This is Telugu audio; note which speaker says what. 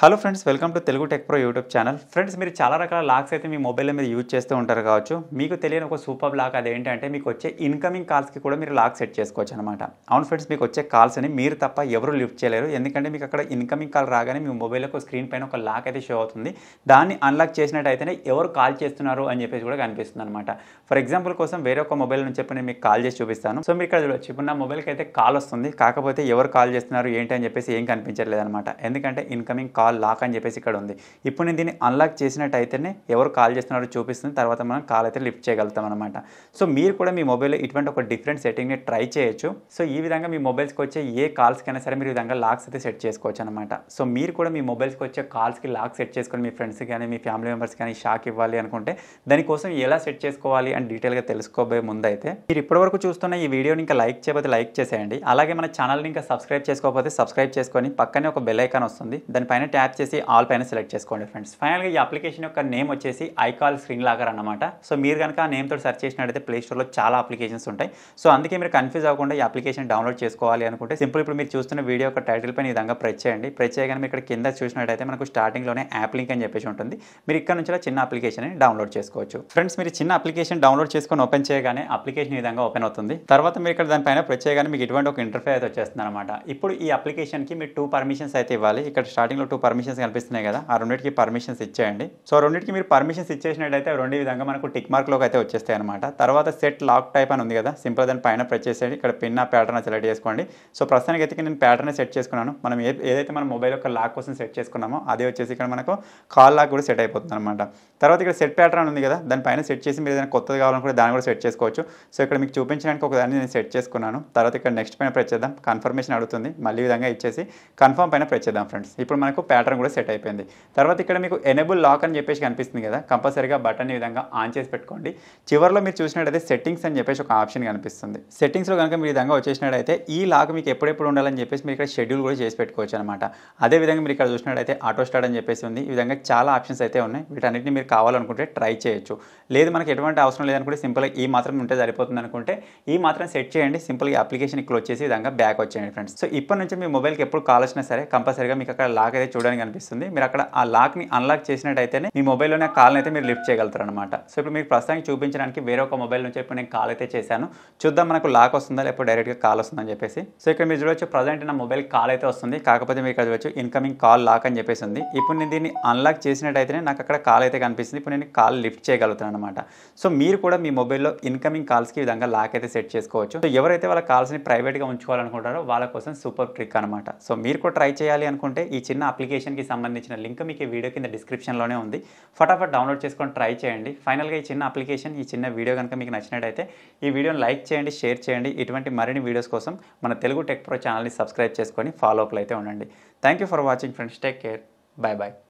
Speaker 1: Hello friends welcome to Telugu tech pro YouTube channel friends మీరు చాలా రకాల లాక్స్ అయితే మీ మొబైల్ మీద యూజ్ చేస్తూ ఉంటారు కావచ్చు. మీకు తెలియని ఒక సూపర్ లాక్ అదేంటంటే మీకు వచ్చే ఇన్కమింగ్ కాల్స్కి కూడా మీరు లాక్ సెట్ చేసుకోవచ్చు అనమాట అవును ఫ్రెండ్స్ మీకు వచ్చే కాల్స్ అని మీరు తప్ప ఎవరు లిఫ్ట్ చేయలేరు. ఎందుకంటే మీకు అక్కడ ఇన్కమింగ్ కాల్ రాగానే మీ మొబైల్లో స్క్రీన్ పైన ఒక లాక్ అయితే షో అవుతుంది. దాన్ని అన్లాక్ చేసినట్టయితేనే ఎవరు కాల్ చేస్తున్నారు అని చెప్పేసి కూడా కనిపిస్తుంది అనమాట ఫర్ ఎగ్జాంపుల్ కోసం వేరే ఒక మొబైల్ నుంచి చెప్పి నేను మీకు కాల్ చేసి చూపిస్తాను. సో మీరు ఇక్కడ చూడొచ్చు. ఇప్పుడు నా మొబైల్కి అయితే కాల్ వస్తుంది. కాకపోతే ఎవరు కాల్ చేస్తున్నారు ఏంటి అని చెప్పేసి ఏం కనిపించట్లేదు అనమాట ఎందుకంటే ఇన్కమింగ్ కాల్ లాక్ అని చెప్పేసి ఇక్కడ ఉంది. ఇప్పుడు నేను దీన్ని అన్లాక్ చేసినట్టయితేనే ఎవరు కాల్ చేస్తున్నారో చూపిస్తుంది. తర్వాత మనం కాల్ అయితే లిఫ్ట్ చేయగలుగుతాం అనమాట సో మీరు కూడా మీ మొబైల్లో ఇటువంటి ఒక డిఫరెంట్ సెట్టింగ్ని ట్రై చేయొచ్చు. సో ఈ విధంగా మీ మొబైల్స్కి వచ్చే ఏ కాల్స్కైనా సరే మీరు విధంగా లాక్స్ అయితే సెట్ చేసుకోవచ్చు అనమాట సో మీరు కూడా మీ మొబైల్స్కి వచ్చే కాల్స్కి లాక్ సెట్ చేసుకొని మీ ఫ్రెండ్స్ కానీ మీ ఫ్యామిలీ మెంబర్స్ కానీ షాక్ ఇవ్వాలి అనుకుంటే దానికోసం ఎలా సెట్ చేసుకోవాలి అని డీటెయిల్గా తెలుసుకోబోయే ముందు అయితే మీరు ఇప్పటివరకు చూస్తున్న ఈ వీడియోని ఇంకా లైక్ చేయకపోతే లైక్ చేసేయండి. అలాగే మన ఛానల్ని ఇంకా సబ్స్క్రైబ్ చేసుకోకపోతే సబ్స్క్రైబ్ చేసుకొని పక్కనే ఒక బెల్ ఐకాన్ వస్తుంది. దానిపైన ట్యాప్ చేసి ఆల్ పైన సెలెక్ట్ చేసుకోండి ఫ్రెండ్స్. ఫైనల్గా ఈ అప్లికేషన్ యొక్క నేమ్ వచ్చేసి ఐకాల్ స్క్రీన్ లాగర్ అనమాట సో మీరు కనుక ఆ నేమ్తో సెర్చ్ చేసినట్టయితే ప్లేస్టోర్లో చాలా అప్లికేషన్స్ ఉంటాయి. సో అందుకే మీరు కన్ఫ్యూజ్ అవ్వకుండా ఈ అప్లికేషన్ డౌన్లోడ్ చేసుకోవాలి అనుకుంటే సింపుల్ ఇప్పుడు మీరు చూస్తున్న వీడియో యొక్క టైటిల్ పైన ఈ విధంగా ప్రెస్ చేయండి. ప్రెస్ చేయగానే మీరు ఇక్కడ కింద చూసినట్టయితే మనకు స్టార్టింగ్లోనే యాప్ లింక్ అని చెప్పేసి ఉంటుంది. మీరు ఇక్కడ నుంచి చిన్న అప్లికేషన్ డౌన్లోడ్ చేసుకోవచ్చు. ఫ్రెండ్స్ మీరు చిన్న అప్లికేషన్ డౌన్లోడ్ చేసుకొని ఓపెన్ చేయగానే అప్లికేషన్ ఈ విధంగా ఓపెన్ అవుతుంది. తర్వాత మీరు ఇక్కడ దానిపైన ప్రెస్ చేయగానే మీకు ఇటువంటి ఒక ఇంటర్ఫేస్ అయితే వచ్చేస్తుంది అనమాట ఇప్పుడు ఈ అప్లికేషన్కి మీరు టూ పర్మిషన్స్ అయితే ఇవ్వాలి. ఇక్కడ స్టార్టింగ్లో టూ పర్మిషన్స్ కనిపిస్తున్నాయి కదా ఆ రెండింటికి పర్మిషన్స్ ఇచ్చేయండి. సో రెండింటికి మీరు పర్మిషన్స్ ఇచ్చేసినట్టయితే రెండు విధంగా మనకు టిక్ మార్క్లోకి అయితే వచ్చేస్తాయి అనమాట తర్వాత సెట్ లాక్ టైప్ అని ఉంది కదా సింపుల్ దాని పైన ప్రెస్ చేసేయండి. ఇక్కడ పిన్ ఆ ప్యాటర్న్ సెలెక్ట్ చేసుకోండి. సో ప్రస్తుతానికి అయితే నేను ప్యాటర్న్ సెట్ చేసుకున్నాను. మనం ఏదైతే మన మొబైల్ యొక్క లాక్ కోసం సెట్ చేసుకున్నామో అదే వచ్చేసి ఇక్కడ మనకు కాల్ లాక్ కూడా సెట్ అయిపోతుంది అనమాట తర్వాత ఇక్కడ సెట్ ప్యాటర్న్ ఉంది కదా దానిపైన సెట్ చేసి మీరు ఏదైనా కొత్తది కావాలనుకుంటే దాన్ని కూడా సెట్ చేసుకోవచ్చు. సో ఇక్కడ మీకు చూపించడానికి ఒక దాన్ని నేను సెట్ చేసుకున్నాను. తర్వాత ఇక్కడ నెక్స్ట్ పైన ప్రెస్ చేద్దాం. కన్ఫర్మేషన్ అడుగుతుంది. మళ్ళీ విధంగా ఇచ్చేసి కన్ఫర్మ్ పైన ప్రెస్ చేద్దాం ఫ్రెండ్స్ ఇప్పుడు మనకు ప్యాటర్న్ కూడా సెట్ అయిపోయింది. తర్వాత ఇక్కడ మీకు ఎనేబుల్ లాక్ అని చెప్పేసి కనిపిస్తుంది కదా కంపల్సరీగా బటన్ ఈ విధంగా ఆన్ చేసి పెట్టుకోండి. చివరిలో మీరు చూసినట్టయితే సెట్టింగ్స్ అని చెప్పేసి ఒక ఆప్షన్ కనిపిస్తుంది. సెట్టింగ్స్లో కనుక మీరు విధంగా వచ్చేసినట్టయితే ఈ లాక్ మీకు ఎప్పుడెప్పుడు ఉండాలని చెప్పేసి మీరు ఇక్కడ షెడ్యూల్ కూడా చేసి పెట్టుకోవచ్చు అనమాట అదే విధంగా మీరు ఇక్కడ చూసినట్టయితే ఆటో స్టార్ట్ అని చెప్పేసి ఉంది. ఈ విధంగా చాలా ఆప్షన్స్ అయితే ఉన్నాయి. వీటన్నిటిని మీరు కావాలనుకుంటే ట్రై చేయొచ్చు. లేదు మనకి ఎటువంటి అవసరం లేదనుకుంటే సింపుల్గా ఈ మాత్రం ఉంటే సరిపోతుంది అనుకుంటే ఈ మాత్రం సెట్ చేయండి. సింపుల్గా అప్లికేషన్ క్లోజ్ చేసి విధంగా బ్యాక్ వచ్చేయండి ఫ్రెండ్స్ సో ఇప్పటి నుంచి మీ మొబైల్కి ఎప్పుడు కాల్ వచ్చినా సరే కంపల్సరీగా మీకు అక్కడ లాక్ అయితే చూడడానికి కనిపిస్తుంది మీరు అక్కడ ఆ లాక్ని అన్లాక్ చేసినట్టయితేనే మీ మొబైల్లోనే ఆ కాల్ని అయితే మీరు లిఫ్ట్ చేయగలుగుతారు అనమాట సో ఇప్పుడు మీకు ప్రస్తుతానికి చూపించడానికి వేరే ఒక మొబైల్ నుంచి ఇప్పుడు నేను కాల్ అయితే చేశాను. చూద్దాం మనకు లాక్ వస్తుందా లేకపోతే డైరెక్ట్గా కాల్ వస్తుందని చెప్పేసి. సో ఇక్కడ మీరు చూడవచ్చు ప్రజెంట్ నా మొబైల్ కాల్ అయితే వస్తుంది. కాకపోతే మీరు ఇక్కడ చూడవచ్చు ఇన్కమింగ్ కాల్ లాక్ అని చెప్పేసి ఉంది. ఇప్పుడు నేను దీన్ని అన్లాక్ చేసినట్టయితేనే నాకు అక్కడ కాల్ అయితే కనిపిస్తుంది. ఇప్పుడు నేను కాల్ లిఫ్ట్ చేయగలుగుతాను అనమాట సో మీరు కూడా మీ మొబైల్లో ఇన్కమింగ్ కాల్స్కి ఈ విధంగా లాక్ అయితే సెట్ చేసుకోవచ్చు. సో ఎవరైతే వాళ్ళ కాల్స్ని ప్రైవేట్గా ఉంచుకోవాలనుకుంటారో వాళ్ళ కోసం సూపర్ ట్రిక్ అనమాట సో మీరు కూడా ట్రై చేయాలి అనుకుంటే ఈ చిన్న అప్లికేషన్కి సంబంధించిన లింక్ మీకు ఈ వీడియో కింద డిస్క్రిప్షన్లోనే ఉంది. ఫటాఫట్ డౌన్లోడ్ చేసుకొని ట్రై చేయండి. ఫైనల్గా ఈ చిన్న అప్లికేషన్ ఈ చిన్న వీడియో కనుక మీకు నచ్చినట్టయితే ఈ వీడియోని లైక్ చేయండి షేర్ చేయండి. ఇటువంటి మరిన్ని వీడియోస్ కోసం మన తెలుగు టెక్ ప్రో ఛానల్ని సబ్స్క్రైబ్ చేసుకొని ఫాలో అప్లు అయితే ఉండండి. Thank you for watching friends take care bye bye